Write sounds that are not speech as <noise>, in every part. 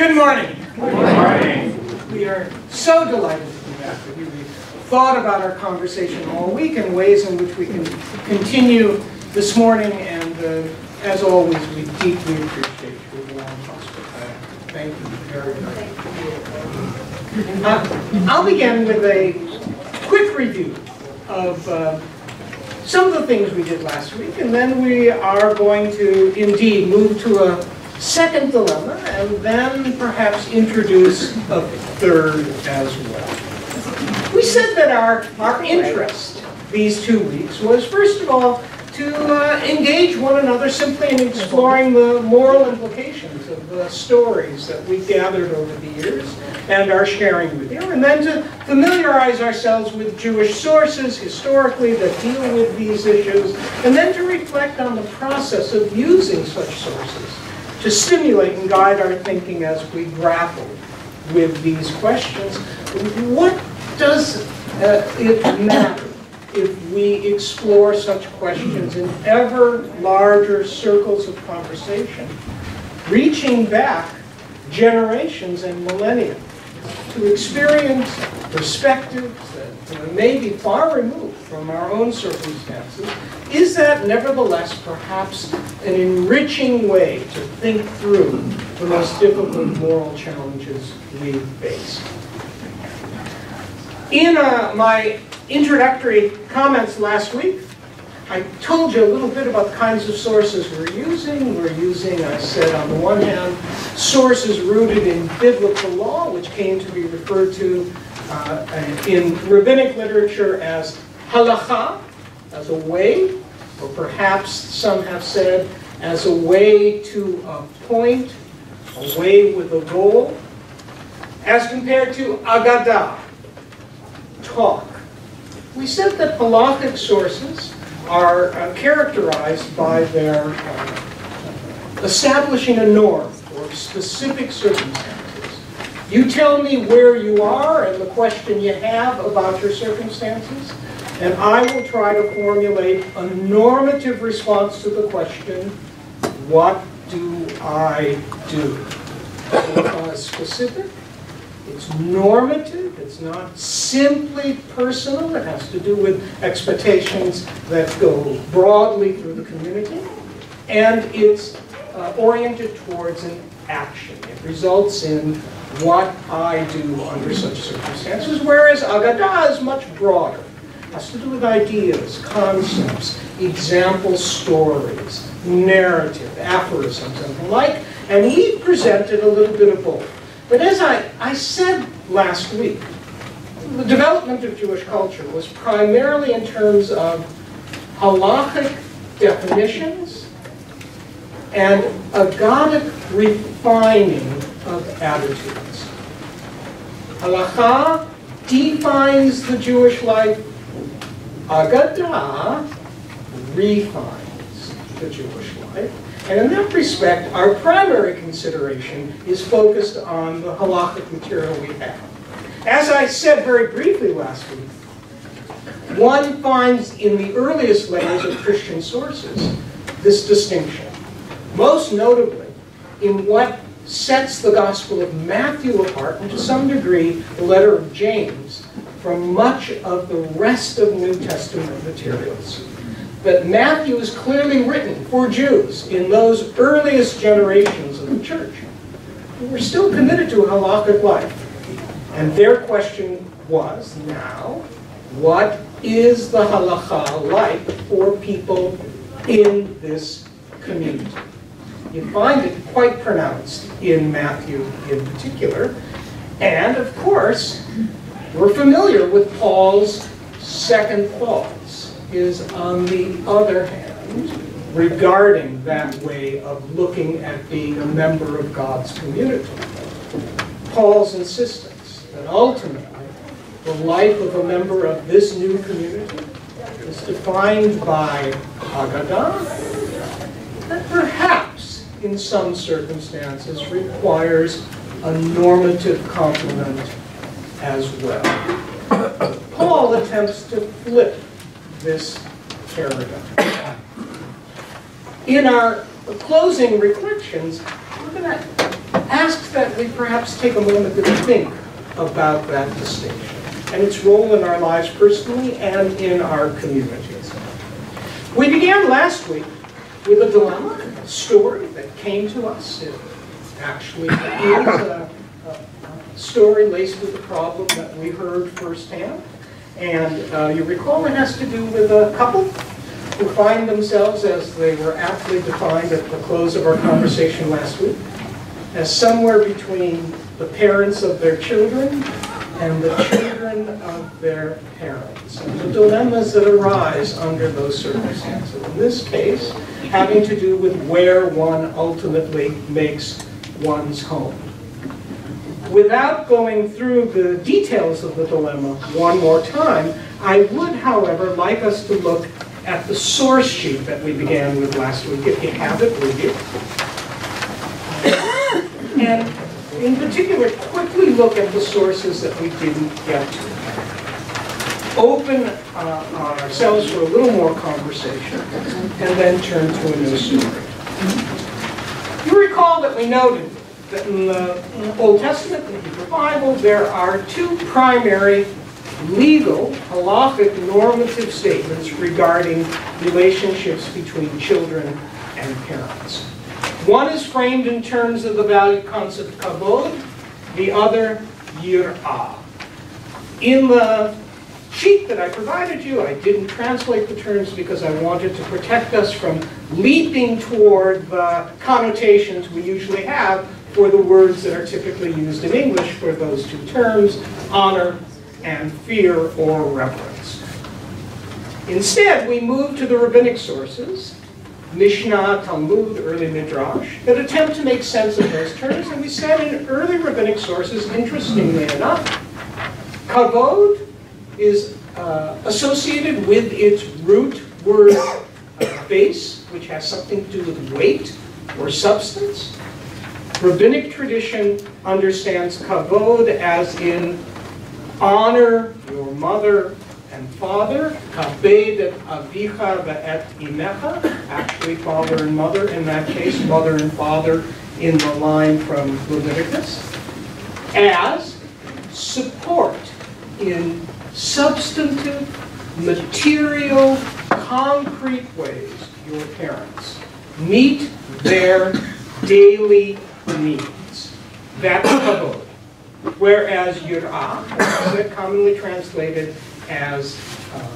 Good morning. Good morning. We are so delighted to be back with you. We thought about our conversation all week and ways in which we can continue this morning, and uh, as always, we deeply appreciate your warm hospitality. Thank you very much. Uh, I'll begin with a quick review of uh, some of the things we did last week, and then we are going to indeed move to a second dilemma, and then perhaps introduce a third as well. We said that our, our interest these two weeks was, first of all, to uh, engage one another simply in exploring the moral implications of the stories that we've gathered over the years and are sharing with you, and then to familiarize ourselves with Jewish sources historically that deal with these issues, and then to reflect on the process of using such sources to stimulate and guide our thinking as we grapple with these questions. What does uh, it matter if we explore such questions in ever larger circles of conversation, reaching back generations and millennia to experience perspectives that may be far removed from our own circumstances, is that nevertheless perhaps an enriching way to think through the most difficult moral challenges we face? In uh, my introductory comments last week, I told you a little bit about the kinds of sources we're using. We're using, I said, on the one hand, sources rooted in biblical law, which came to be referred to uh, in rabbinic literature as halacha, as a way, or perhaps some have said as a way to a point, a way with a goal, as compared to agadah, talk. We said that halachic sources are uh, characterized by their uh, establishing a norm or specific circumstances. You tell me where you are and the question you have about your circumstances, and I will try to formulate a normative response to the question, what do I do? Uh, specific, it's normative, it's not simply personal, it has to do with expectations that go broadly through the community, and it's uh, oriented towards an action. It results in what I do under such circumstances, whereas Agadah is much broader. Has to do with ideas, concepts, example stories, narrative, aphorisms, and the like, and he presented a little bit of both. But as I, I said last week, the development of Jewish culture was primarily in terms of halachic definitions and a agadic refining of attitudes. Halacha defines the Jewish life. Agadah refines the Jewish life. And in that respect, our primary consideration is focused on the halachic material we have. As I said very briefly last week, one finds in the earliest layers of Christian sources this distinction. Most notably, in what sets the Gospel of Matthew apart, and to some degree, the letter of James, from much of the rest of New Testament materials that Matthew is clearly written for Jews in those earliest generations of the church who were still committed to a halakhic life. And their question was, now, what is the halacha like for people in this community? You find it quite pronounced in Matthew in particular. And of course, we're familiar with Paul's second thoughts, is, on the other hand, regarding that way of looking at being a member of God's community. Paul's insistence that ultimately the life of a member of this new community is defined by Haggadah, that perhaps in some circumstances requires a normative complement as well. Paul attempts to flip this paradigm. In our closing reflections, we're going to ask that we perhaps take a moment to think about that distinction and its role in our lives personally and in our communities. We began last week with a dilemma, story that came to us. It actually is a, a story laced with a problem that we heard firsthand. And uh, you recall it has to do with a couple who find themselves, as they were aptly defined at the close of our conversation last week, as somewhere between the parents of their children and the children of their parents. And the dilemmas that arise under those circumstances. In this case, having to do with where one ultimately makes one's home. Without going through the details of the dilemma one more time, I would, however, like us to look at the source sheet that we began with last week, if you have it with you. And in particular, quickly look at the sources that we didn't get to. Open uh, ourselves for a little more conversation, and then turn to a new story. You recall that we noted in the Old Testament, the Hebrew Bible, there are two primary legal, halachic, normative statements regarding relationships between children and parents. One is framed in terms of the value concept kavod, the other yir'ah. In the sheet that I provided you, I didn't translate the terms because I wanted to protect us from leaping toward the connotations we usually have for the words that are typically used in English for those two terms, honor and fear or reverence. Instead, we move to the rabbinic sources, Mishnah, Talmud, early Midrash, that attempt to make sense of those terms. And we said in early rabbinic sources, interestingly enough, kavod is uh, associated with its root word uh, base, which has something to do with weight or substance. Rabbinic tradition understands kavod as in honor your mother and father, kabed avicha ve'et imecha, actually father and mother in that case, mother and father in the line from Leviticus, as support in substantive, material, concrete ways your parents meet their daily needs. That's kabod. Whereas yir'ah, is commonly translated as um,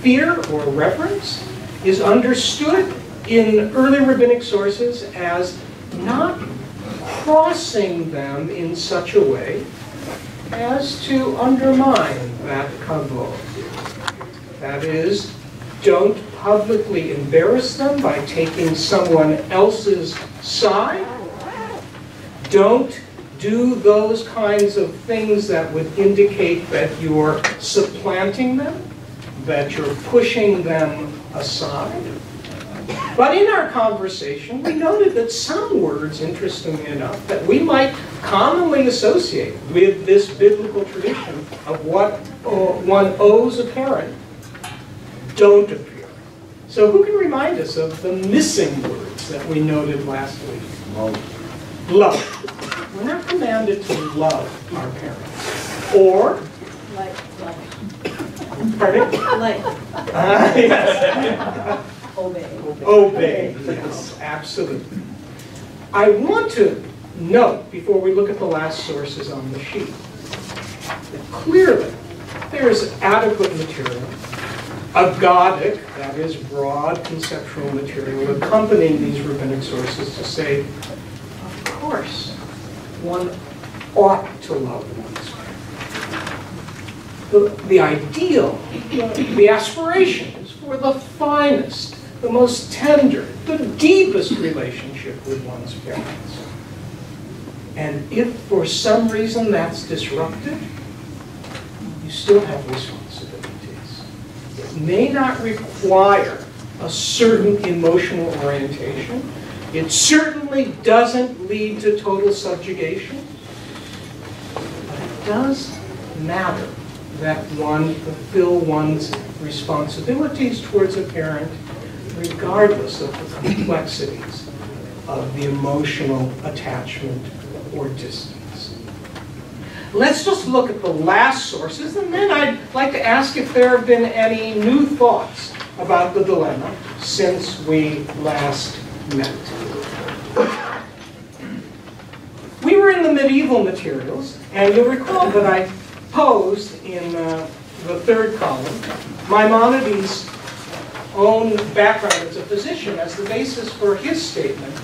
fear or reverence, is understood in early rabbinic sources as not crossing them in such a way as to undermine that kavod. That is, don't publicly embarrass them by taking someone else's side. Don't do those kinds of things that would indicate that you're supplanting them, that you're pushing them aside. But in our conversation, we noted that some words, interestingly enough, that we might commonly associate with this biblical tradition of what uh, one owes a parent don't appear. So who can remind us of the missing words that we noted last week? Love. We're not commanded to love our parents. Or, Like, like, pardon? like, Uh, yes. obey. Obey, yes, absolutely. I want to note, before we look at the last sources on the sheet, that clearly there is adequate material, agadic, that is broad conceptual material, accompanying these rabbinic sources to say, course, one ought to love one's parents. The, the ideal, the aspiration is for the finest, the most tender, the deepest relationship with one's parents. And if for some reason that's disrupted, you still have responsibilities. It may not require a certain emotional orientation. It certainly doesn't lead to total subjugation. But it does matter that one fulfill one's responsibilities towards a parent regardless of the complexities of the emotional attachment or distance. Let's just look at the last sources, and then I'd like to ask if there have been any new thoughts about the dilemma since we last met. We were in the medieval materials, and you'll recall that I posed in uh, the third column Maimonides' own background as a physician as the basis for his statement.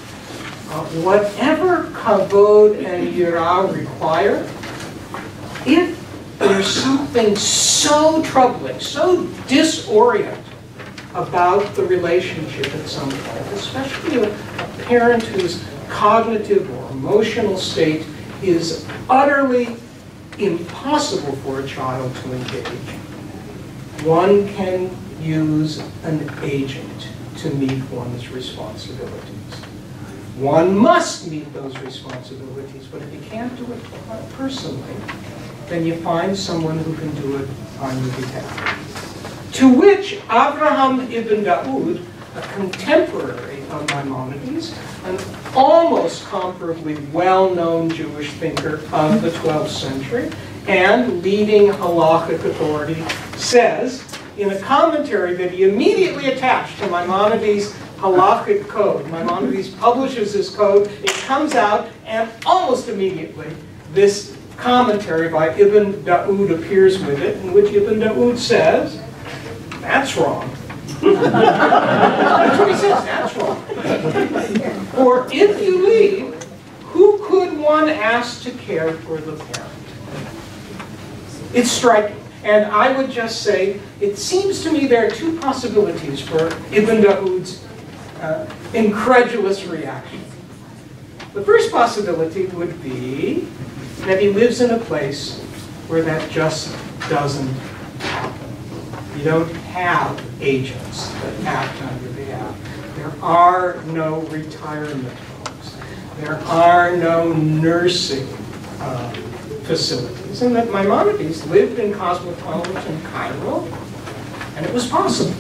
Uh, whatever kavod and yirah require, if there's something so troubling, so disorienting about the relationship at some point, especially a, a parent whose cognitive or emotional state is utterly impossible for a child to engage, one can use an agent to meet one's responsibilities. One must meet those responsibilities, but if you can't do it personally, then you find someone who can do it on your behalf. To which Abraham ibn Daud, a contemporary of Maimonides, an almost comparably well-known Jewish thinker of the 12th century, and leading halachic authority, says in a commentary that he immediately attached to Maimonides' halachic code. Maimonides publishes this code, it comes out, and almost immediately this commentary by Ibn Daud appears with it, in which Ibn Daud says, that's wrong. that's what he says, that's wrong. or if you leave, who could one ask to care for the parent? It's striking. And I would just say, it seems to me there are two possibilities for Ibn Daud's uh, incredulous reaction. The first possibility would be that he lives in a place where that just doesn't happen. You don't have agents that act on your behalf. There are no retirement homes. There are no nursing uh, facilities. And that Maimonides lived in cosmopolitan Cairo, and it was possible.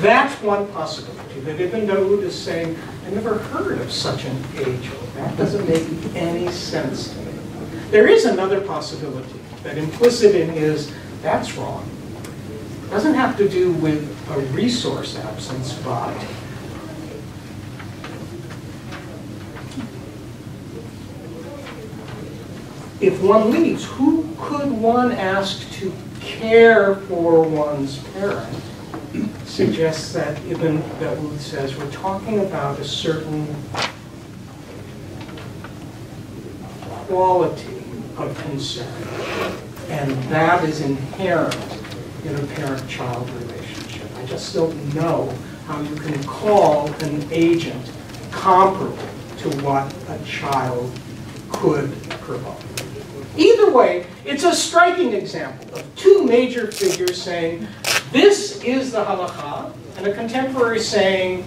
That's one possibility, that Ibn Daud is saying, I never heard of such an angel. That doesn't make any sense to me. There is another possibility, that implicit in his, that's wrong. Doesn't have to do with a resource absence, but if one leaves, who could one ask to care for one's parent? Suggests that Ibn Daud says we're talking about a certain quality of concern, and that is inherent in a parent-child relationship. I just don't know how you can call an agent comparable to what a child could provide. Either way, it's a striking example of two major figures saying, this is the halakha, and a contemporary saying,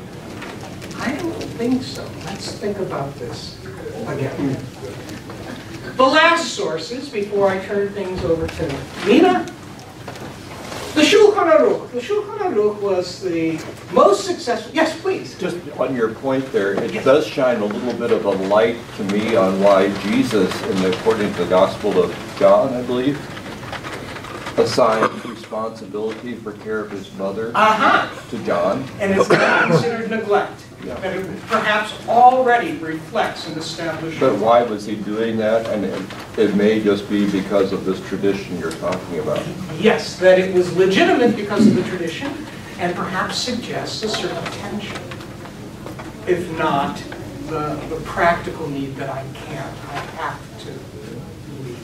I don't think so. Let's think about this again. The last sources, before I turn things over to Nina, the Shulchan Aruch. The Shulchan Aruch was the most successful, yes, please. Just on your point there, it does shine a little bit of a light to me on why Jesus, in the, according to the Gospel of John, I believe, assigned responsibility for care of his mother Aha, to John. and it's not considered neglect. Yeah. That it perhaps already reflects an established. But why was he doing that? And it, it may just be because of this tradition you're talking about. Yes, that it was legitimate because of the tradition, and perhaps suggests a certain tension. If not, the, the practical need that I can't, I have to leave.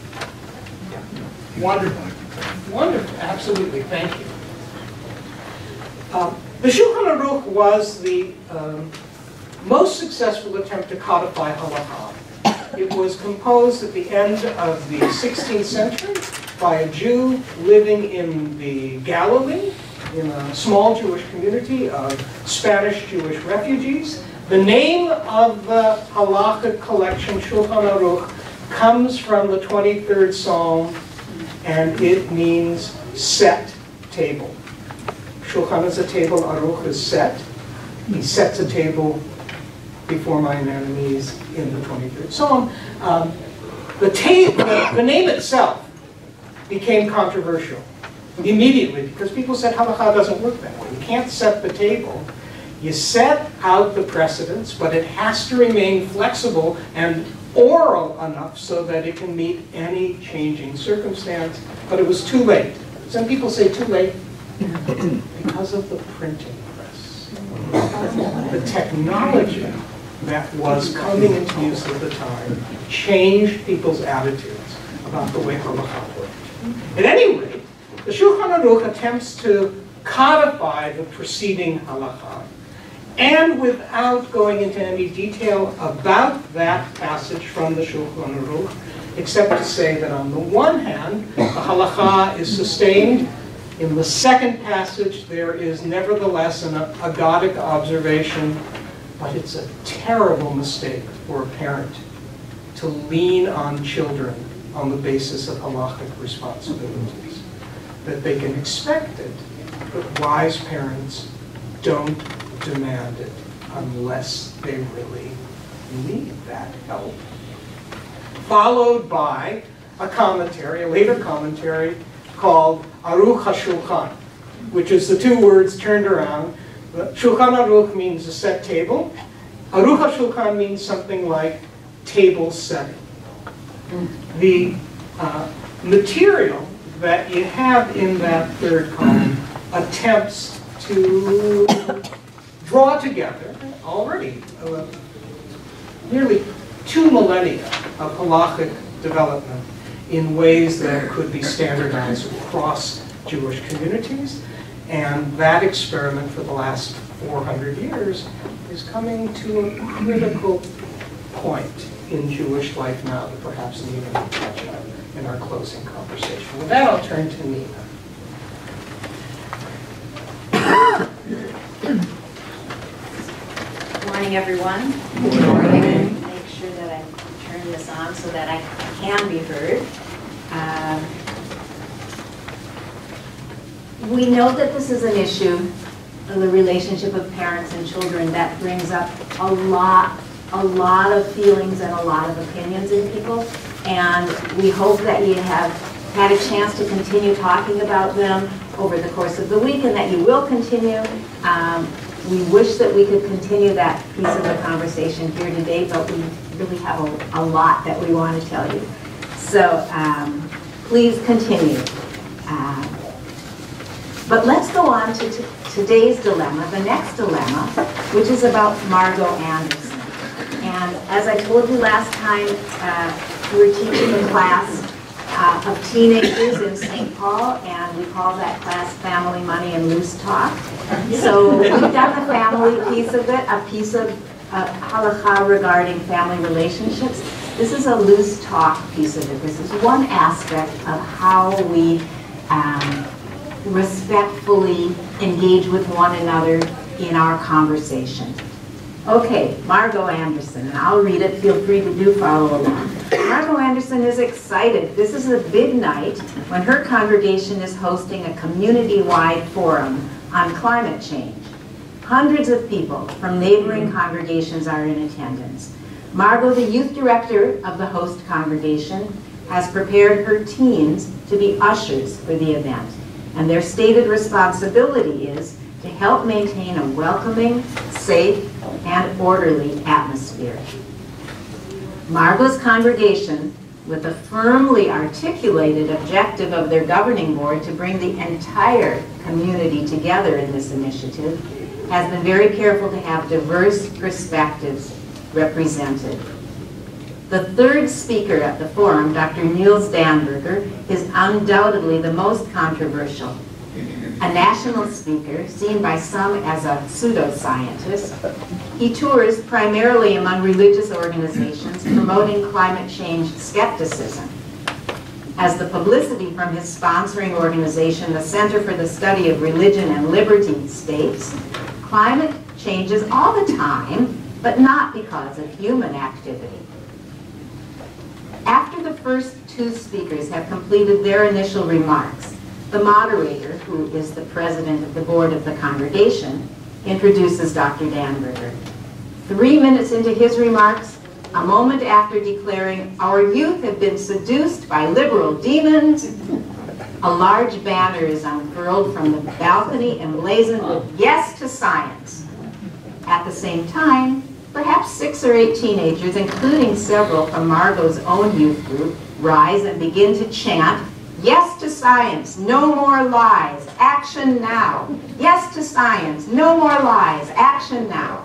Yeah. Wonderful, wonderful, absolutely, thank you. Um, The Shulchan Aruch was the um, most successful attempt to codify halakha. It was composed at the end of the 16th century by a Jew living in the Galilee, in a small Jewish community of Spanish Jewish refugees. The name of the halakha collection, Shulchan Aruch, comes from the 23rd Psalm, and it means set table. Shulchan is a table, Aruch is set. He sets a table before mine enemies in the 23rd Psalm. Um, the, ta- the, name itself became controversial immediately because people said halakha doesn't work that way. You can't set the table. You set out the precedents, but it has to remain flexible and oral enough so that it can meet any changing circumstance. But it was too late. Some people say too late because of the printing press. The technology that was coming into use at the time changed people's attitudes about the way halakha worked. At any rate, the Shulchan Aruch attempts to codify the preceding halakha, and without going into any detail about that passage from the Shulchan Aruch, except to say that on the one hand, the halakha is sustained. In the second passage, there is nevertheless an agadic observation, but it's a terrible mistake for a parent to lean on children on the basis of halachic responsibilities. That they can expect it, but wise parents don't demand it unless they really need that help. Followed by a commentary, a later commentary called Aruch HaShulchan, which is the two words turned around. Shulchan Aruch means a set table. Aruch HaShulchan means something like table setting. The uh, material that you have in that third column attempts to draw together already uh, nearly two millennia of halachic development in ways that could be standardized across Jewish communities. And that experiment for the last 400 years is coming to a critical point in Jewish life now that perhaps Nina will touch on in our closing conversation. With that, I'll turn to Nina. Good morning, everyone. Good morning. Make sure that I turn this on so that I can be heard. Um, We know that this is an issue, the relationship of parents and children, that brings up a lot, a lot of feelings and a lot of opinions in people. And we hope that you have had a chance to continue talking about them over the course of the week and that you will continue. Um, We wish that we could continue that piece of the conversation here today, but we really have a, a lot that we want to tell you. So um, please continue. Um, But let's go on to today's dilemma, the next dilemma, which is about Margot Anderson. And as I told you last time, uh, we were teaching a class uh, of teenagers in St. Paul, and we call that class Family, Money, and Loose Talk. So we've done the family piece of it, a piece of uh, halakha regarding family relationships. This is a loose talk piece of it. This is one aspect of how we um, respectfully engage with one another in our conversation. Okay, Margot Anderson, and I'll read it, feel free to do follow along. Margot Anderson is excited. This is a big night when her congregation is hosting a community-wide forum on climate change. Hundreds of people from neighboring congregations are in attendance. Margot, the youth director of the host congregation, has prepared her teens to be ushers for the event and their stated responsibility is to help maintain a welcoming, safe, and orderly atmosphere. Margot's congregation, with a firmly articulated objective of their governing board to bring the entire community together in this initiative, has been very careful to have diverse perspectives represented. The third speaker at the forum, Dr. Niels Danberger, is undoubtedly the most controversial. A national speaker, seen by some as a pseudoscientist, he tours primarily among religious organizations promoting climate change skepticism. As the publicity from his sponsoring organization, the Center for the Study of Religion and Liberty, states, climate changes all the time, but not because of human activity. After the first two speakers have completed their initial remarks, the moderator, who is the president of the board of the congregation, introduces Dr. Danberger. Three minutes into his remarks, a moment after declaring, "Our youth have been seduced by liberal demons," a large banner is unfurled from the balcony emblazoned with "Yes to Science." At the same time, perhaps six or eight teenagers, including several from Margot's own youth group, rise and begin to chant, "Yes to science, no more lies, action now. Yes to science, no more lies, action now."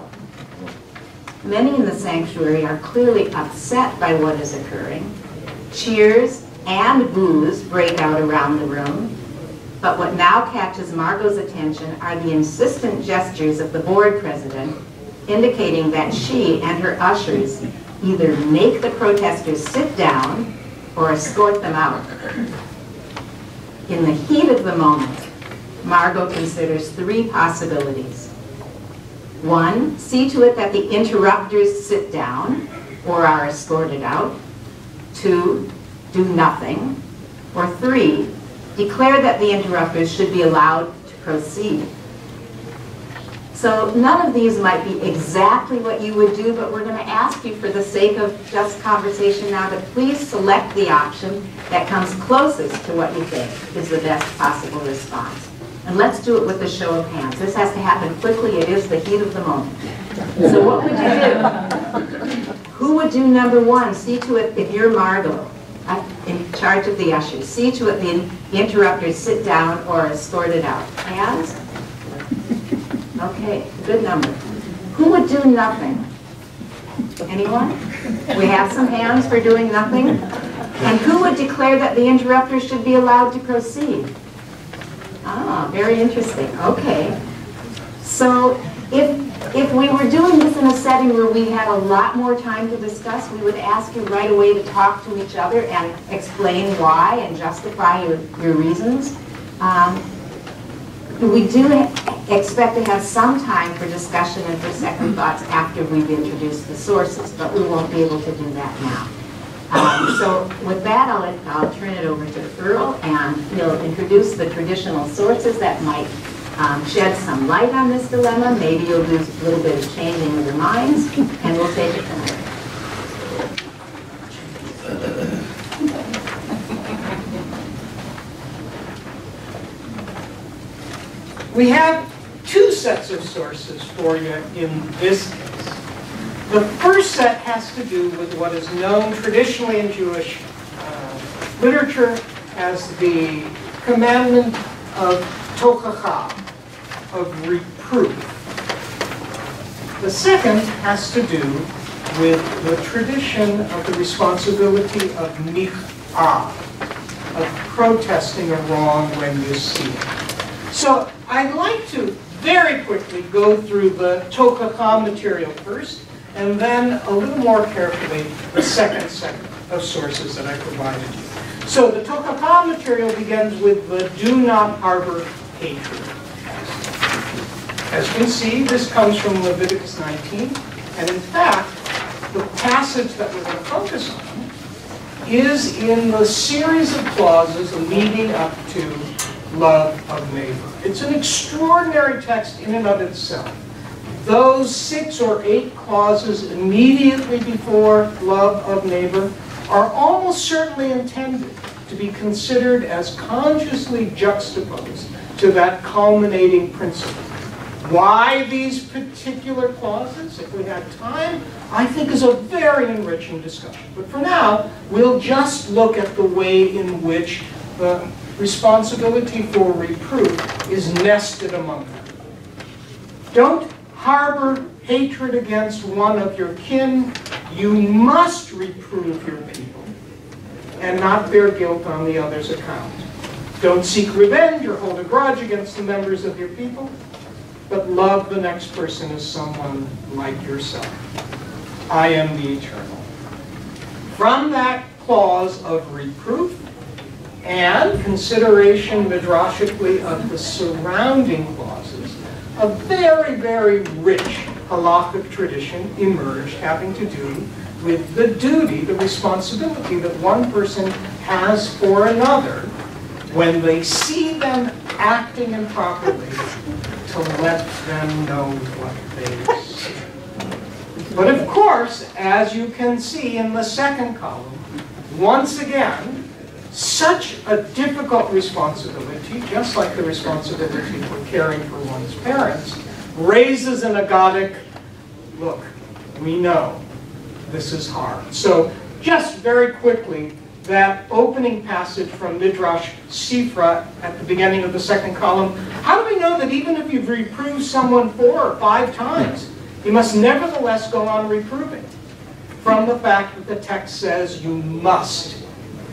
Many in the sanctuary are clearly upset by what is occurring. Cheers and boos break out around the room. But what now catches Margot's attention are the insistent gestures of the board president indicating that she and her ushers either make the protesters sit down or escort them out. In the heat of the moment, Margot considers three possibilities. One, see to it that the interrupters sit down or are escorted out. Two, do nothing. Or three, declare that the interrupters should be allowed to proceed. So none of these might be exactly what you would do, but we're going to ask you for the sake of just conversation now to please select the option that comes closest to what you think is the best possible response. And let's do it with a show of hands. This has to happen quickly. It is the heat of the moment. So what would you do? Who would do number one? See to it, if you're Margot, uh, in charge of the ushers, see to it the interrupters sit down or escorted out. Hands? Okay, good number. Who would do nothing? Anyone? We have some hands for doing nothing? And who would declare that the interrupter should be allowed to proceed? Ah, very interesting, okay. So if, if we were doing this in a setting where we had a lot more time to discuss, we would ask you right away to talk to each other and explain why and justify your, your reasons. Um, we do expect to have some time for discussion and for second thoughts after we've introduced the sources, but we won't be able to do that now. Um, so with that, I'll, I'll turn it over to Earl, and he'll introduce the traditional sources that might um, shed some light on this dilemma. Maybe you'll do a little bit of changing of your minds, and we'll take it from there. We have two sets of sources for you in this case. The first set has to do with what is known traditionally in Jewish uh, literature as the commandment of tochacha, of reproof. The second has to do with the tradition of the responsibility of mich'ah, of protesting a wrong when you see it. So I'd like to very quickly go through the tochacha material first, and then a little more carefully the second set of sources that I provided you. So the tochacha material begins with the do not harbor hatred. As you can see, this comes from Leviticus 19, and in fact, the passage that we're going to focus on is in the series of clauses leading up to love of neighbor. It's an extraordinary text in and of itself. Those six or eight clauses immediately before love of neighbor are almost certainly intended to be considered as consciously juxtaposed to that culminating principle. Why these particular clauses, if we had time, I think is a very enriching discussion. But for now, we'll just look at the way in which the responsibility for reproof is nested among them. Don't harbor hatred against one of your kin. You must reprove your people and not bear guilt on the other's account. Don't seek revenge or hold a grudge against the members of your people, but love the next person as someone like yourself. I am the eternal. From that clause of reproof, and consideration midrashically of the surrounding clauses, a very, very rich halachic tradition emerged having to do with the duty, the responsibility that one person has for another when they see them acting improperly to let them know what they see. But of course, as you can see in the second column, once again, such a difficult responsibility, just like the responsibility for caring for one's parents, raises an agodic, look, we know this is hard. So just very quickly, that opening passage from Midrash Sifra at the beginning of the second column, how do we know that even if you've reproved someone four or five times, you must nevertheless go on reproving? From the fact that the text says you must.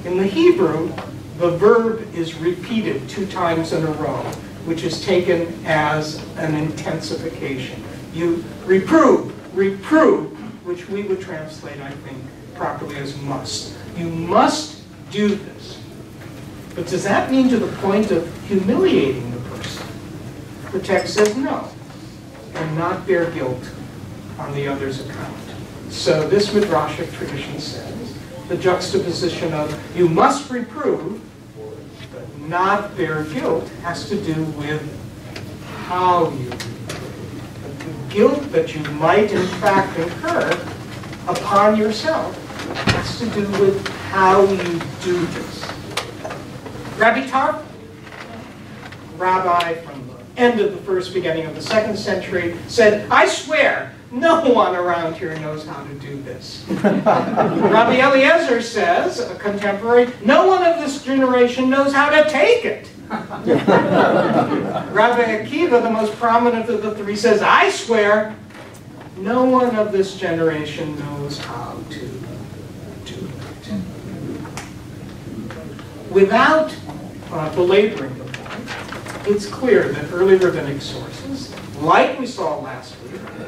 In the Hebrew, the verb is repeated two times in a row, which is taken as an intensification. You reprove, reprove, which we would translate, I think, properly as must. You must do this. But does that mean to the point of humiliating the person? The text says no, and not bear guilt on the other's account. So this Midrashic tradition says the juxtaposition of you must reprove, but not bear guilt has to do with how you the guilt that you might in fact incur upon yourself has to do with how you do this. Rabbi Tarfon, rabbi from the end of the first, beginning of the second century, said, I swear, no one around here knows how to do this. Rabbi Eliezer says, a contemporary, no one of this generation knows how to take it. <laughs> Rabbi Akiva, the most prominent of the three, says, I swear, no one of this generation knows how to do it. Without uh, belaboring the point, it's clear that early rabbinic sources, like we saw last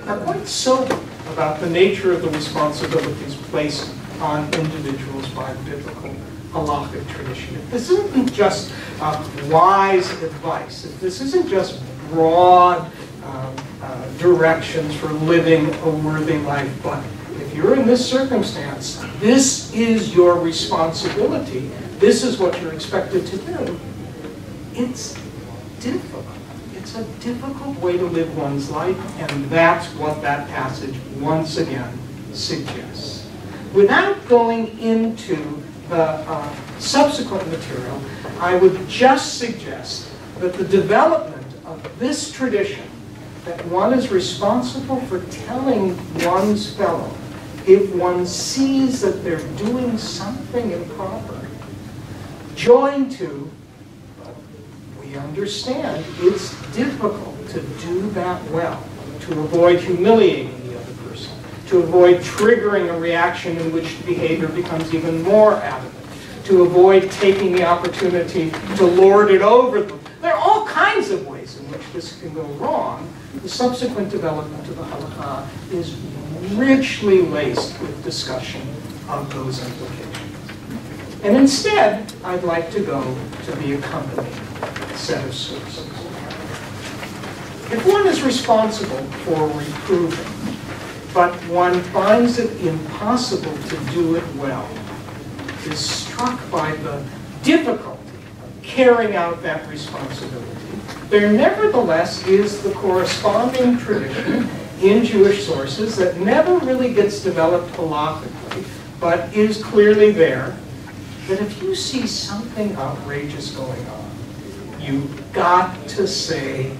are quite sober about the nature of the responsibilities placed on individuals by biblical halachic tradition. If this isn't just uh, wise advice, if this isn't just broad um, uh, directions for living a worthy life, but if you're in this circumstance, this is your responsibility. This is what you're expected to do. It's difficult. It's a difficult way to live one's life, and that's what that passage once again suggests. Without going into the uh, subsequent material, I would just suggest that the development of this tradition, that one is responsible for telling one's fellow if one sees that they're doing something improper, joined to, understand it's difficult to do that well, to avoid humiliating the other person, to avoid triggering a reaction in which the behavior becomes even more adamant, to avoid taking the opportunity to lord it over them. There are all kinds of ways in which this can go wrong. The subsequent development of the halakha is richly laced with discussion of those implications. And instead, I'd like to go to the accompanying set of sources. If one is responsible for reproving, but one finds it impossible to do it well, is struck by the difficulty of carrying out that responsibility, there nevertheless is the corresponding tradition in Jewish sources that never really gets developed halakhically, but is clearly there, that if you see something outrageous going on, you've got to say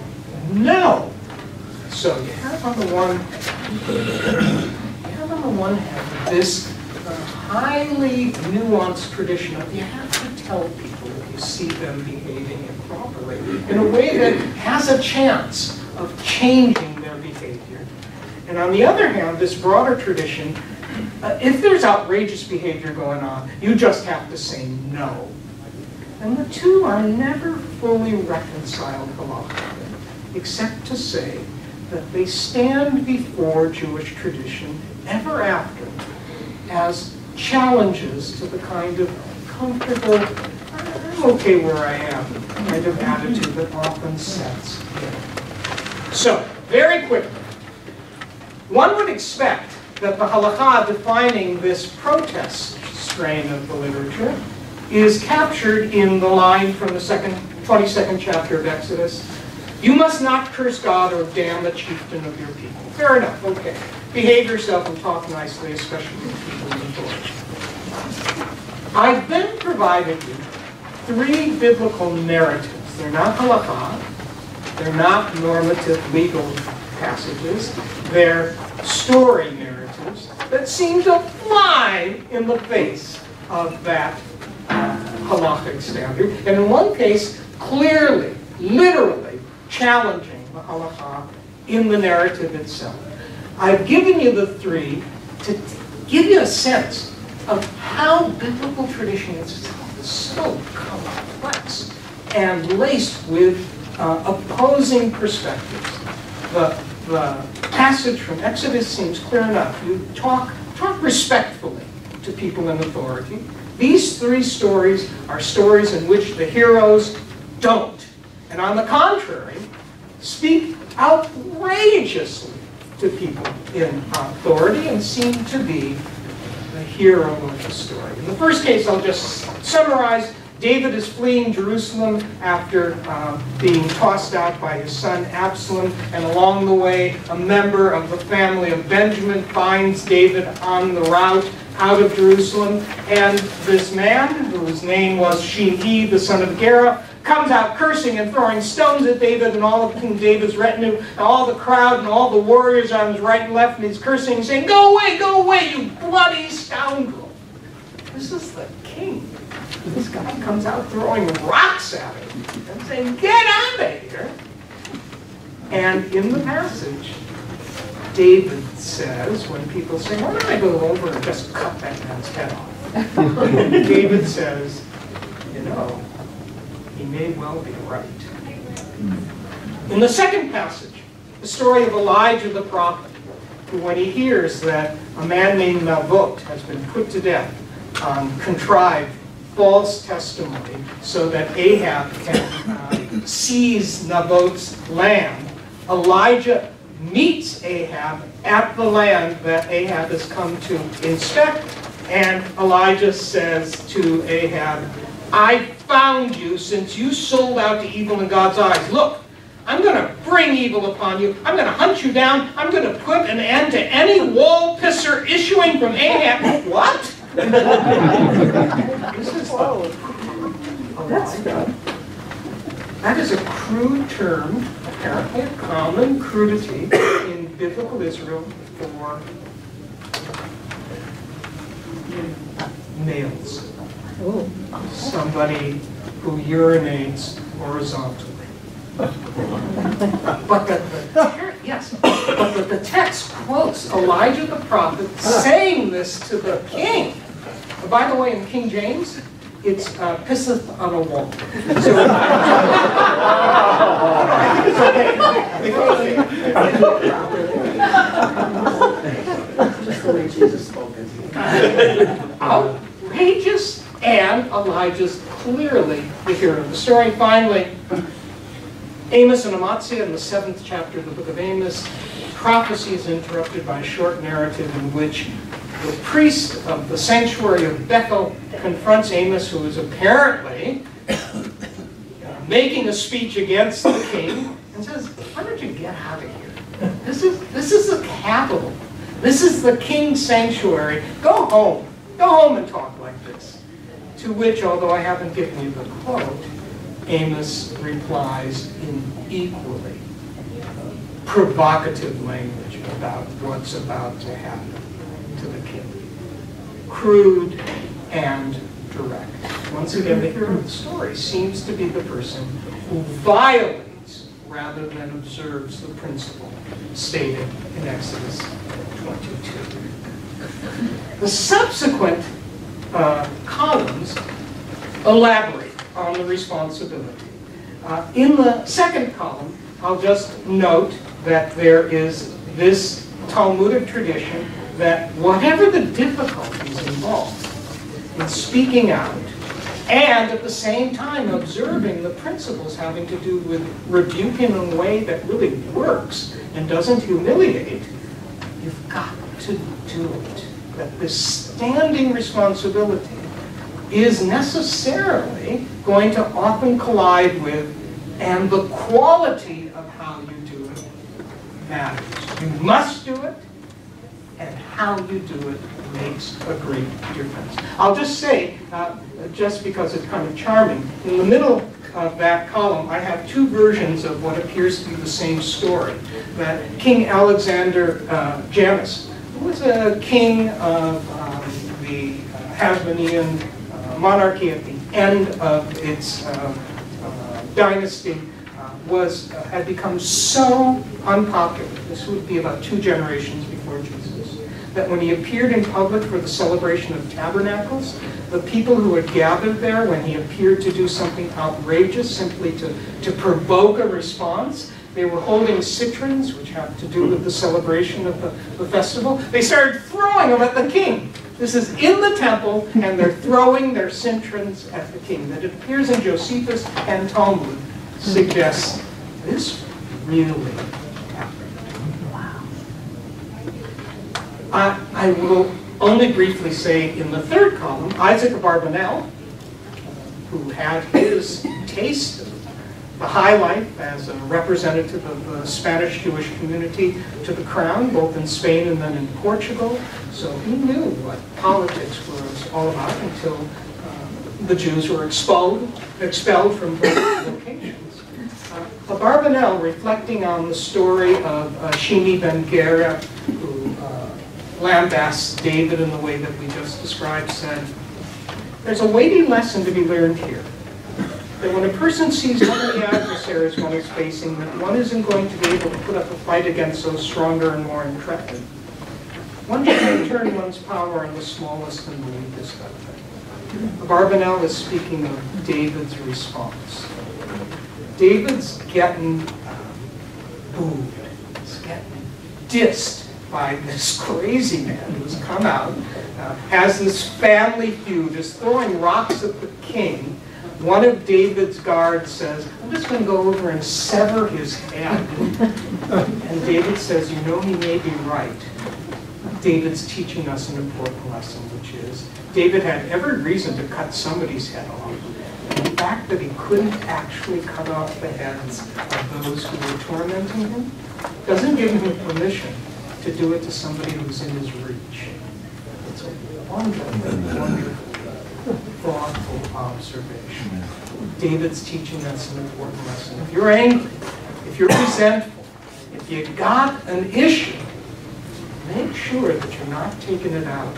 no. So you have on the one, you have on the one hand this uh, highly nuanced tradition of you have to tell people if you see them behaving improperly in a way that has a chance of changing their behavior. And on the other hand, this broader tradition, uh, if there's outrageous behavior going on, you just have to say no. And the two are never fully reconciled halakhically, except to say that they stand before Jewish tradition ever after as challenges to the kind of comfortable, I'm okay where I am kind of attitude that often sets in. So, very quickly, one would expect that the halakha defining this protest strain of the literature is captured in the line from the second, 22nd chapter of Exodus. You must not curse God or damn the chieftain of your people. Fair enough, okay. Behave yourself and talk nicely, especially to people in the authority. I've then provided you three biblical narratives. They're not halakha, they're not normative legal passages, they're story narratives that seem to fly in the face of that uh, halachic standard. And in one case, clearly, literally challenging the halakha in the narrative itself. I've given you the three to give you a sense of how biblical tradition itself is so complex and laced with uh, opposing perspectives. The, the passage from Exodus seems clear enough. You talk, talk respectfully to people in authority. These three stories are stories in which the heroes don't. And on the contrary, speak outrageously to people in authority and seem to be the hero of the story. In the first case, I'll just summarize. David is fleeing Jerusalem after uh, being tossed out by his son Absalom, and along the way, a member of the family of Benjamin finds David on the route out of Jerusalem, and this man, whose name was Shimei, the son of Gera, comes out cursing and throwing stones at David and all of King David's retinue, and all the crowd and all the warriors on his right and left, and he's cursing, saying, Go away, go away, you bloody scoundrel. This is the. This guy comes out throwing rocks at him and saying, Get out of here. And in the passage, David says, when people say, Why don't I go over and just cut that man's head off? <laughs> David says, You know, he may well be right. In the second passage, the story of Elijah the prophet, who when he hears that a man named Naboth has been put to death, um, contrived false testimony so that Ahab can uh, seize Naboth's land, Elijah meets Ahab at the land that Ahab has come to inspect, and Elijah says to Ahab, I found you since you sold out to evil in God's eyes. Look, I'm going to bring evil upon you. I'm going to hunt you down. I'm going to put an end to any wall pisser issuing from Ahab. <laughs> What? This is the, That's That is a crude term, apparently a common crudity in biblical Israel for males. Somebody who urinates horizontally. But the, the yes, but the, the text quotes Elijah the prophet saying this to the king. By the way, in King James, it's uh, pisseth on a wall. So, Just the way Jesus spoke Outrageous, and Elijah's clearly the hero of the story. Finally, Amos and Amaziah in the seventh chapter of the book of Amos, prophecy is interrupted by a short narrative in which the priest of the sanctuary of Bethel confronts Amos, who is apparently uh, making a speech against the king, and says, why don't you get out of here? This is, this is the capital. This is the king's sanctuary. Go home. Go home and talk like this. To which, although I haven't given you the quote, Amos replies in equally provocative language about what's about to happen to the kid. Crude and direct. Once again, the hero of the story seems to be the person who violates rather than observes the principle stated in Exodus 22. The subsequent uh, columns elaborate on the responsibility. Uh, in the second column, I'll just note that there is this Talmudic tradition that whatever the difficulties involved in speaking out, and at the same time observing the principles having to do with rebuking in a way that really works and doesn't humiliate, you've got to do it. That this standing responsibility is necessarily going to often collide with And the quality of how you do it matters. You must do it, and how you do it makes a great difference. I'll just say, uh, just because it's kind of charming, in the middle of that column, I have two versions of what appears to be the same story. That King Alexander uh, Jannaeus, who was a king of um, the uh, Hasmonean uh, monarchy at the end of its uh, uh, dynasty, uh, was, had become so unpopular, this would be about two generations before Jesus, that when he appeared in public for the celebration of tabernacles, the people who had gathered there, when he appeared to do something outrageous, simply to, to provoke a response, they were holding citrons, which have to do with the celebration of the, the festival. They started throwing them at the king. This is in the temple, and they're throwing their citrons at the king. That appears in Josephus and Talmud suggests this really happened. Wow. I, I will only briefly say in the third column, Isaac Barbanel, who had his taste of the high life as a representative of the Spanish Jewish community to the crown, both in Spain and then in Portugal. So he knew what politics was all about until uh, the Jews were expelled, expelled from both locations. Uh, Abarbanel, reflecting on the story of uh, Shimei ben Gera, who lambasts David in the way that we just described, said, there's a weighty lesson to be learned here. That when a person sees how many adversaries one is facing, that one isn't going to be able to put up a fight against those stronger and more intrepid. One can turn one's power on the smallest and the weakest of them. Barbanel is speaking of David's response. David's getting uh, booed. He's getting dissed by this crazy man who's come out, uh, has this family feud, is throwing rocks at the king. One of David's guards says, I'm just going to go over and sever his head. and David says, you know, he may be right. David's teaching us an important lesson, which is David had every reason to cut somebody's head off. The fact that he couldn't actually cut off the heads of those who were tormenting him doesn't give him permission to do it to somebody who's in his reach. It's a wonderful, wonderful, thoughtful observation. David's teaching us an important lesson. If you're angry, if you're resentful, if you've got an issue, make sure that you're not taking it out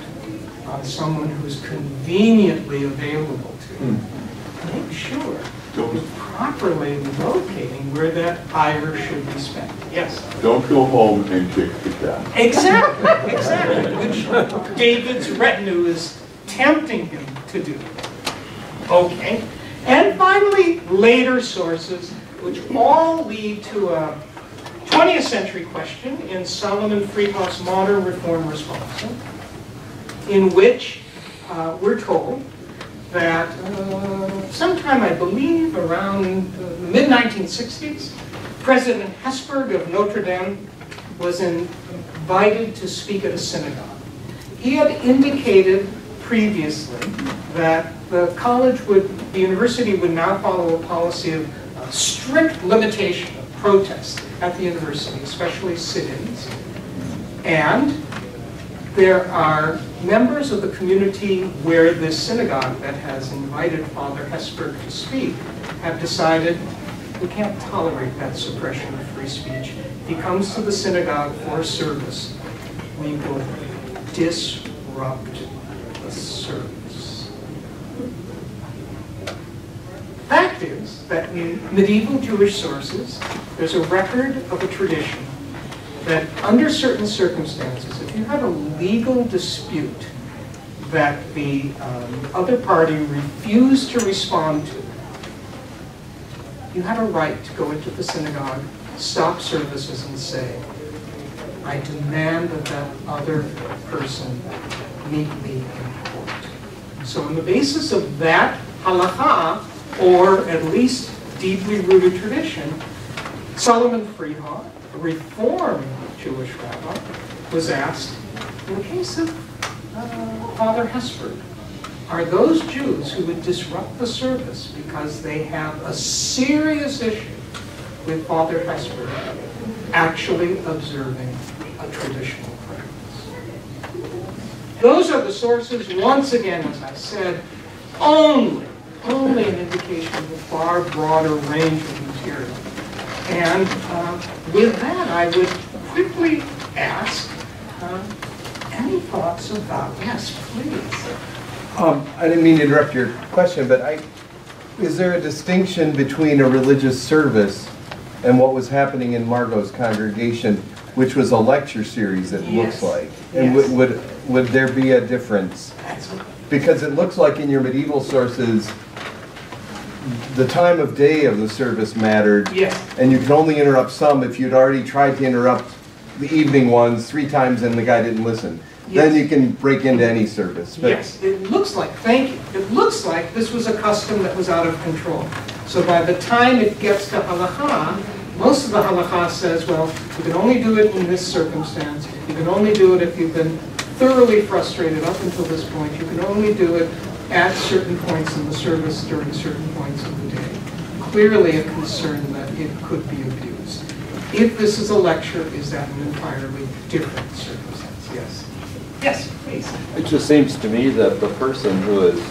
on someone who's conveniently available to you. Hmm. Make sure properly locating where that ire should be spent. Yes? Don't go home and kick the cat. Exactly, exactly, <laughs> which David's retinue is tempting him to do. Okay, and finally, later sources, which all lead to a 20th century question in Solomon Freehof's Modern Reform Responsa, in which uh, we're told that uh, sometime, I believe, around uh, the mid-1960s, President Hesburgh of Notre Dame was invited to speak at a synagogue. He had indicated previously that the college would, the university would now follow a policy of uh, strict limitation of protest at the university, especially sit-ins. And there are members of the community where this synagogue that has invited Father Hesburgh to speak have decided we can't tolerate that suppression of free speech. He comes to the synagogue for a service, we will disrupt the service. Fact is that in medieval Jewish sources, there's a record of a tradition that under certain circumstances, if you had a legal dispute that the um, other party refused to respond to, you had a right to go into the synagogue, stop services and say, I demand that that other person meet me in court. So on the basis of that halacha, or at least deeply rooted tradition, Solomon a reformed Jewish rabbi, was asked, in the case of uh, Father Hesburgh, are those Jews who would disrupt the service because they have a serious issue with Father Hesburgh actually observing a traditional practice. Those are the sources, once again, as I said, only, only an indication of a far broader range of material. And uh, with that, I would quickly ask, uh, any thoughts about, yes, please. Um, I didn't mean to interrupt your question, but I, is there a distinction between a religious service and what was happening in Margot's congregation, which was a lecture series, it Yes, looks like? And yes. would, would, would there be a difference? Because it looks like in your medieval sources, the time of day of the service mattered, Yes, and you can only interrupt some if you'd already tried to interrupt the evening ones three times and the guy didn't listen. Then you can break into any service. but- yes, it looks like, thank you, it looks like this was a custom that was out of control. So by the time it gets to halacha, most of the halacha says, well, you can only do it in this circumstance. You can only do it if you've been thoroughly frustrated up until this point. You can only do it at certain points in the service during certain points of the day. Clearly a concern that it could be abused. If this is a lecture, is that an entirely different circumstance? Yes. Yes, please. It just seems to me that the person who is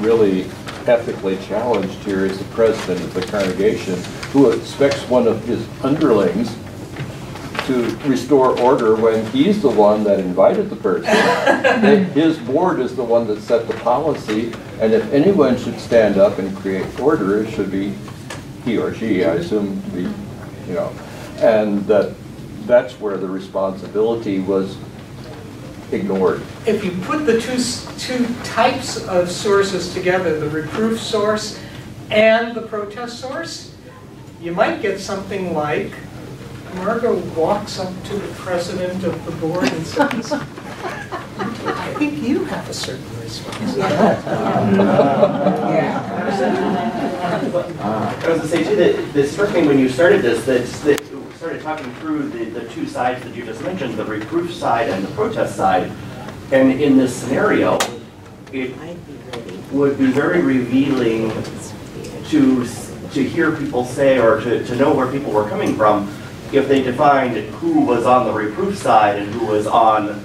really ethically challenged here is the president of the congregation, who expects one of his underlings to restore order when he's the one that invited the person. <laughs> His board is the one that set the policy, and if anyone should stand up and create order, it should be he or she, I assume to be, you know. And that, that's where the responsibility was ignored. If you put the two, two types of sources together, the reproof source and the protest source, you might get something like, Margot walks up to the president of the board and says, I think you have a certain responsibility. I was gonna say too, that this struck me when you started this, that, that you started talking through the, the two sides that you just mentioned, the reproof side and the protest side. And in this scenario, it would be very revealing to, to hear people say, or to, to know where people were coming from, if they defined who was on the reproof side and who was on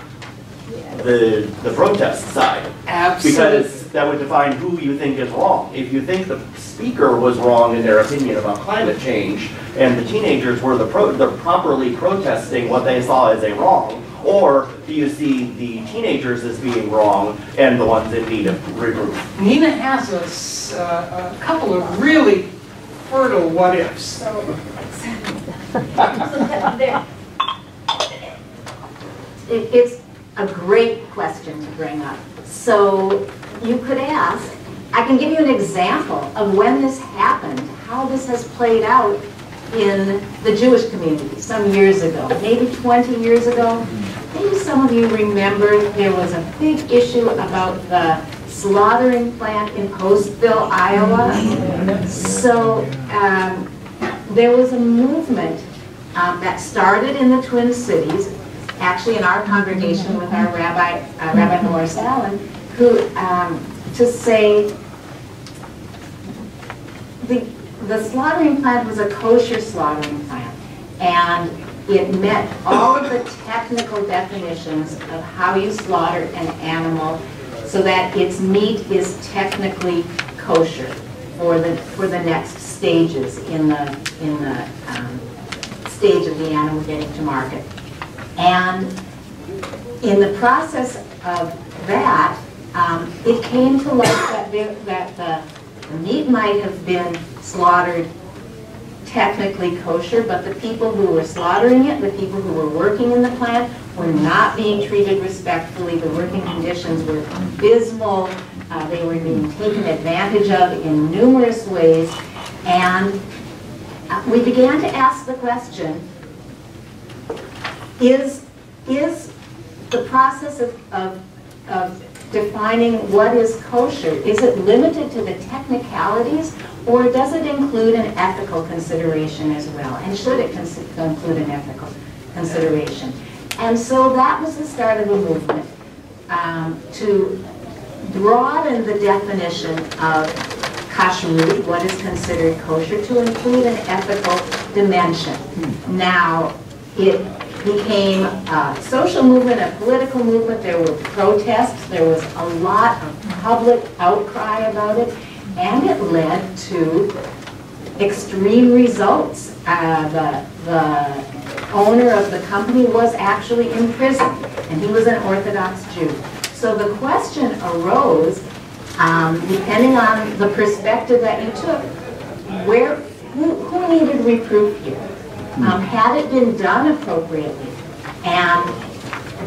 the, the protest side. Absolutely. Because that would define who you think is wrong. If you think the speaker was wrong in their opinion about climate change, and the teenagers were the pro, the properly protesting what they saw as a wrong, or do you see the teenagers as being wrong and the ones in need of reproof? Nina has a s- uh, a couple of really fertile what-ifs. It- It's a great question to bring up. So you could ask, I can give you an example of when this happened, how this has played out in the Jewish community some years ago, maybe 20 years ago. Maybe some of you remember there was a big issue about the slaughtering plant in Postville, Iowa. So um, there was a movement um, that started in the Twin Cities, actually in our congregation with our Rabbi, uh, Rabbi Morris Allen, who, um, to say, the, the slaughtering plant was a kosher slaughtering plant, and it met all of the technical definitions of how you slaughter an animal so that its meat is technically kosher for the, for the next stages in the, in the um, stage of the animal getting to market. And in the process of that, um, it came to light that there, that the, the meat might have been slaughtered technically kosher, but the people who were slaughtering it, the people who were working in the plant, were not being treated respectfully. The working conditions were abysmal. Uh, they were being taken advantage of in numerous ways. And uh, we began to ask the question, is, is the process of, of, of defining what is kosher, is it limited to the technicalities, or does it include an ethical consideration as well? And should it include an ethical consideration? And so that was the start of a movement um, to broaden the definition of kashrut, what is considered kosher, to include an ethical dimension. Now, it became a social movement, a political movement, there were protests, there was a lot of public outcry about it, and it led to extreme results. Uh, The the owner of the company was actually in prison, and he was an Orthodox Jew. So the question arose, um, depending on the perspective that you took, where, who who needed reproof here? Um, Had it been done appropriately? And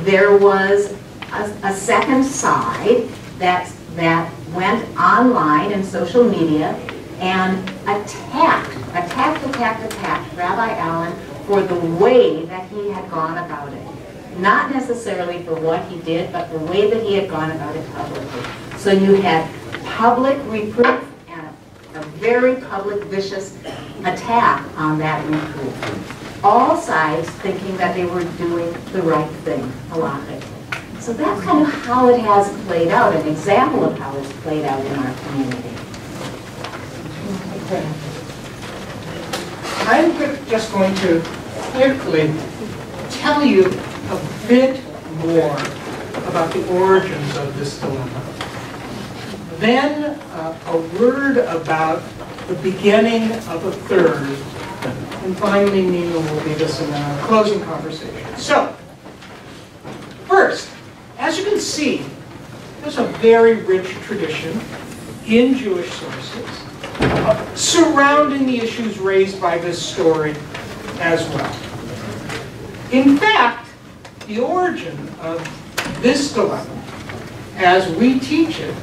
there was a, a second side that, that went online and social media and attacked, attacked, attacked, attacked Rabbi Allen for the way that he had gone about it. Not necessarily for what he did, but the way that he had gone about it publicly. So you had public reproof and a, very public vicious attack on that reproof all sides thinking that they were doing the right thing, halachically. So that's kind of how it has played out, an example of how it's played out in our community. Okay. I'm just going to quickly tell you a bit more about the origins of this dilemma. Then uh, a word about the beginning of a third, and finally Nina will lead us in a closing conversation. So, first, as you can see, there's a very rich tradition in Jewish sources uh, surrounding the issues raised by this story as well. In fact, the origin of this dilemma, as we teach it,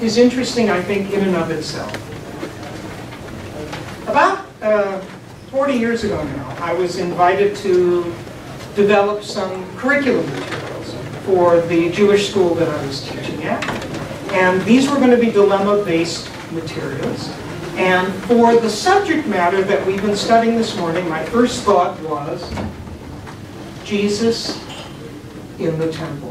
is interesting, I think, in and of itself. About uh, 40 years ago now, I was invited to develop some curriculum materials for the Jewish school that I was teaching at. And these were going to be dilemma-based materials. And for the subject matter that we've been studying this morning, my first thought was Jesus in the temple.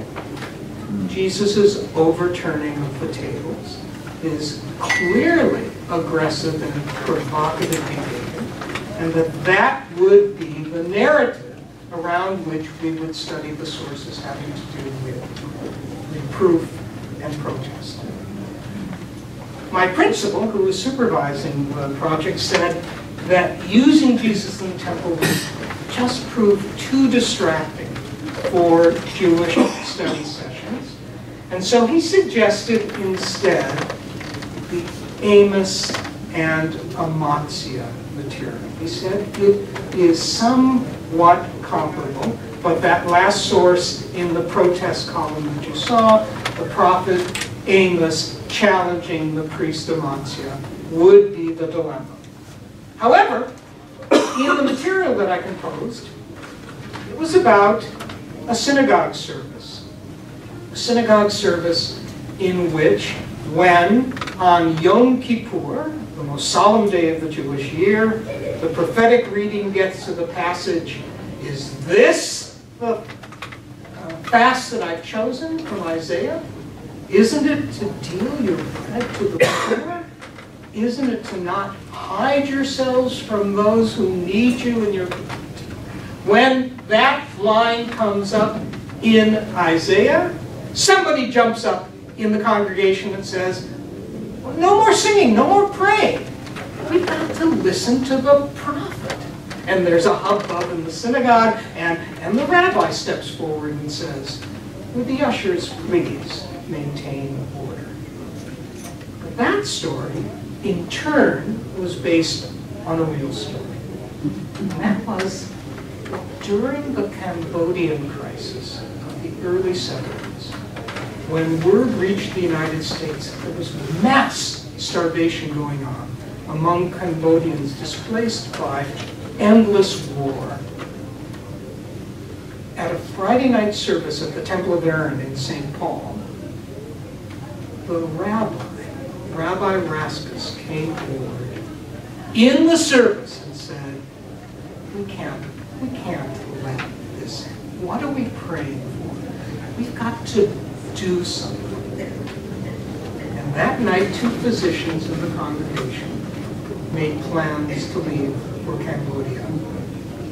Jesus' overturning of the tables is clearly aggressive and provocative behavior, and that that would be the narrative around which we would study the sources having to do with reproof and protest. My principal, who was supervising the project, said that using Jesus in the temple would just prove too distracting for Jewish sessions. And so he suggested instead the Amos and Amatzia material. He said it is somewhat comparable, but that last source in the protest column that you saw, the prophet Amos challenging the priest Amatzia, would be the dilemma. However, in the material that I composed, it was about a synagogue service. Synagogue service in which, when on Yom Kippur, the most solemn day of the Jewish year, the prophetic reading gets to the passage, is this the uh, fast that I've chosen from Isaiah? Isn't it to deal your bread to the poor? Isn't it to not hide yourselves from those who need you in your when that line comes up in Isaiah, somebody jumps up in the congregation and says, no more singing, no more praying. We've got to listen to the prophet. And there's a hubbub in the synagogue, and, and the rabbi steps forward and says, would the ushers please maintain order? But that story, in turn, was based on a real story. And that was during the Cambodian crisis of the early 70s, when word reached the United States that there was mass starvation going on among Cambodians displaced by endless war. At a Friday night service at the Temple of Aaron in St. Paul, the rabbi, Rabbi Raskas, came forward in the service and said, we can't we can't let this, what are we praying for? We've got to do something. And that night, two physicians of the congregation made plans to leave for Cambodia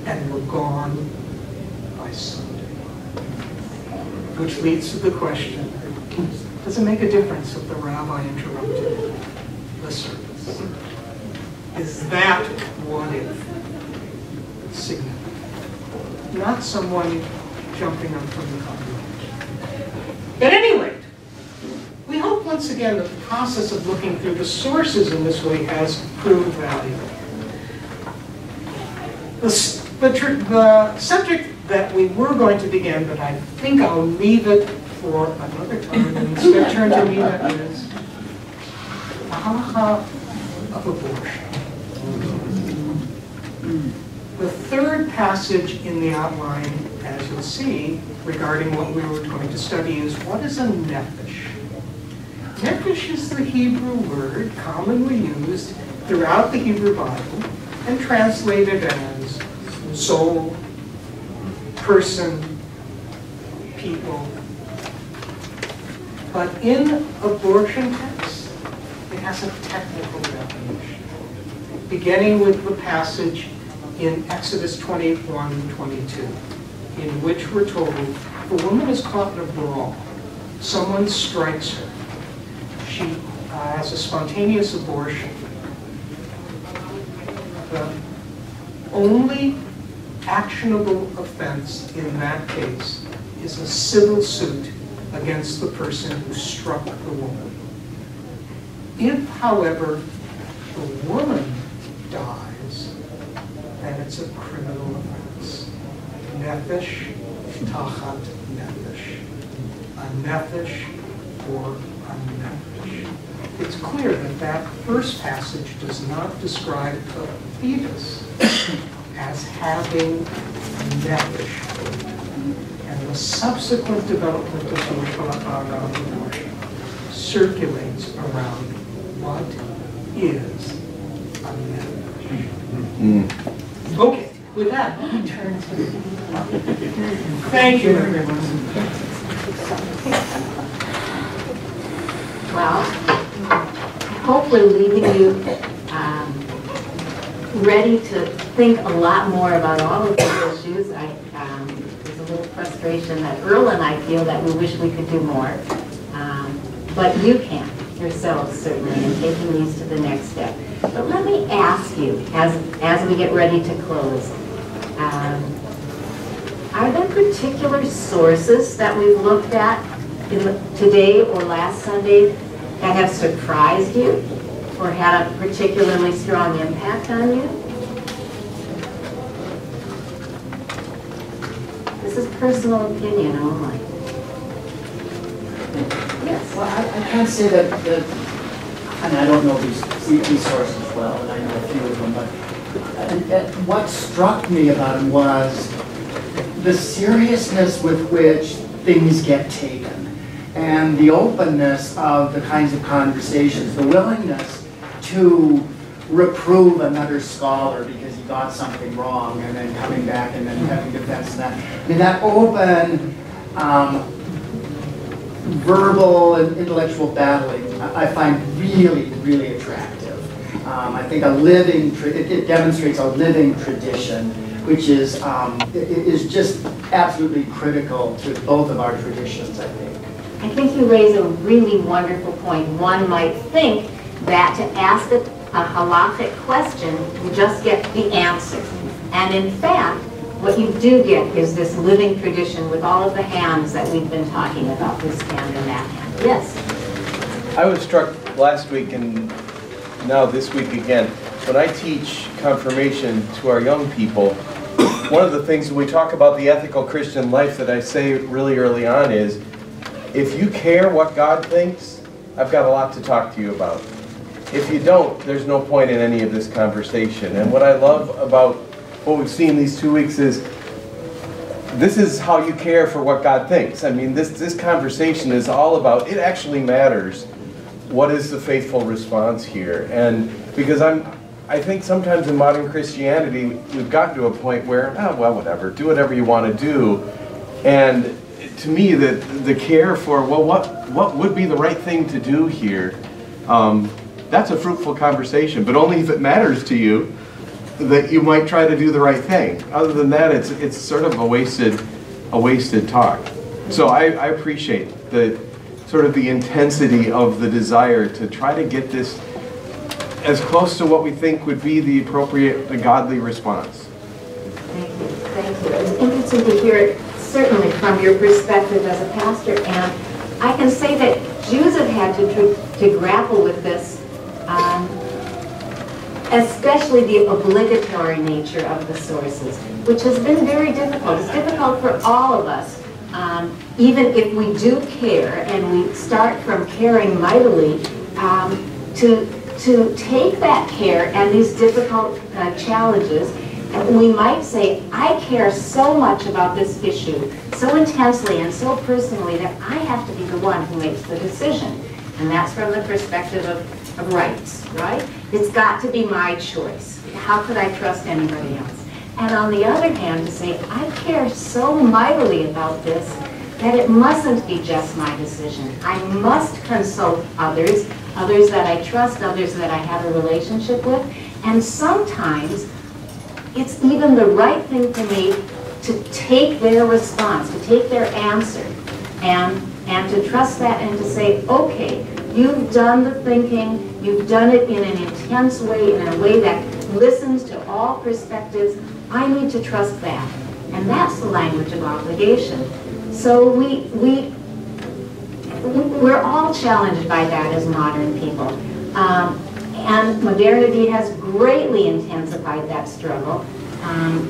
and were gone by Sunday. Which leads to the question, does it make a difference if the rabbi interrupted the service? Is that what if significant? Not someone jumping up from the congregation. At any rate, we hope once again that the process of looking through the sources in this way has proved valuable. The, the, the subject that we were going to begin, but I think I'll leave it for another time and instead <laughs> turn to Nina, is the halacha of abortion. The third passage in the outline, as you'll see, regarding what we were going to study is what is a nephesh? Nephesh is the Hebrew word commonly used throughout the Hebrew Bible and translated as soul, person, people. But in abortion text, it has a technical definition, beginning with the passage in Exodus 21, 22, in which we're told, if a woman is caught in a brawl, someone strikes her, she uh, has a spontaneous abortion. The only actionable offense in that case is a civil suit against the person who struck the woman. If, however, the woman dies, then it's a criminal offense. Nefesh tachat nefesh. A nefesh or a nefesh. It's clear that that first passage does not describe the fetus as having nefesh. And the subsequent development of around abortion circulates around what is a nefesh. Mm-hmm. Okay, with that, let me turn to the... Thank you, everyone. Well, I hope we're leaving you um, ready to think a lot more about all of these issues. I, um, There's a little frustration that Earl and I feel that we wish we could do more. Um, But you can, yourselves certainly, in taking these to the next step. But let me ask you, as, as we get ready to close, um, are there particular sources that we've looked at the- today or last Sunday that have surprised you or had a particularly strong impact on you? This is personal opinion only. Yes. Well, I, I can't say that, and I don't know these, these sources well, and I know a few of them, but and, and what struck me about them was the seriousness with which things get taken, and the openness of the kinds of conversations, the willingness to reprove another scholar because he got something wrong, and then coming back and then having defense of that. I mean, that open, um, verbal and intellectual battling, I find really, really attractive. Um, I think a living, it it demonstrates a living tradition, which is, um, is just absolutely critical to both of our traditions, I think. I think you raise a really wonderful point. One might think that to ask a a halachic question, you just get the answer. And in fact, what you do get is this living tradition with all of the hands that we've been talking about, this hand and that hand. Yes? I was struck last week and now this week again, when I teach confirmation to our young people, one of the things when we talk about the ethical Christian life that I say really early on is, if you care what God thinks, I've got a lot to talk to you about. If you don't, there's no point in any of this conversation. And what I love about what we've seen these two weeks is, this is how you care for what God thinks. I mean, this, this conversation is all about, it actually matters. What is the faithful response here? And because I'm, I think sometimes in modern Christianity, we've gotten to a point where, oh, well, whatever, do whatever you want to do. And to me, the, the care for, well, what, what would be the right thing to do here um, that's a fruitful conversation, but only if it matters to you that you might try to do the right thing. Other than that, it's, it's sort of a wasted, a wasted talk. So I, I appreciate the, sort of the intensity of the desire to try to get this as close to what we think would be the appropriate, the godly response. Thank you, thank you. It's interesting to hear it, certainly from your perspective as a pastor, and I can say that Jews have had to, tr- to grapple with this, um, especially the obligatory nature of the sources, which has been very difficult. It's difficult for all of us, um, even if we do care and we start from caring mightily, um, to, to take that care and these difficult uh, challenges we might say, I care so much about this issue, so intensely and so personally, that I have to be the one who makes the decision. And that's from the perspective of, of rights, right? It's got to be my choice. How could I trust anybody else? And on the other hand, to say, I care so mightily about this that it mustn't be just my decision. I must consult others, others that I trust, others that I have a relationship with. And sometimes it's even the right thing for me to take their response, to take their answer, and, and to trust that and to say, okay, you've done the thinking, you've done it in an intense way, in a way that listens to all perspectives, I need to trust that. And that's the language of obligation. So we, we, we're all challenged by that as modern people. Um, and modernity has greatly intensified that struggle. Um,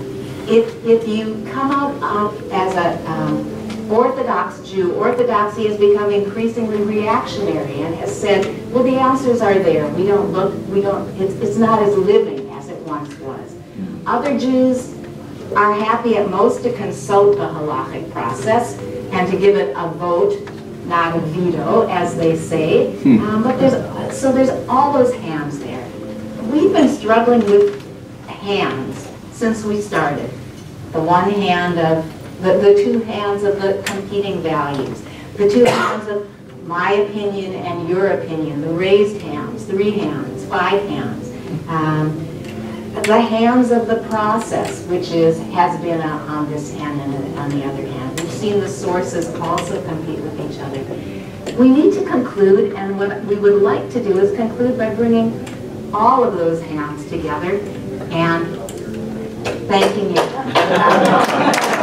if, if you come out as a um, Orthodox Jew, Orthodoxy has become increasingly reactionary and has said, well, the answers are there. We don't look, we don't, it's, it's not as living as it once was. Other Jews are happy at most to consult the halachic process and to give it a vote, not a veto, as they say. Um, but there's, so there's all those hands there. We've been struggling with hands since we started. The one hand of, the, the two hands of the competing values, the two hands of my opinion and your opinion, the raised hands, three hands, five hands. Um, the hands of the process, which is, has been on this hand and on the other hand. We've seen the sources also compete with each other. We need to conclude, and what we would like to do is conclude by bringing all of those hands together and thanking you. <laughs>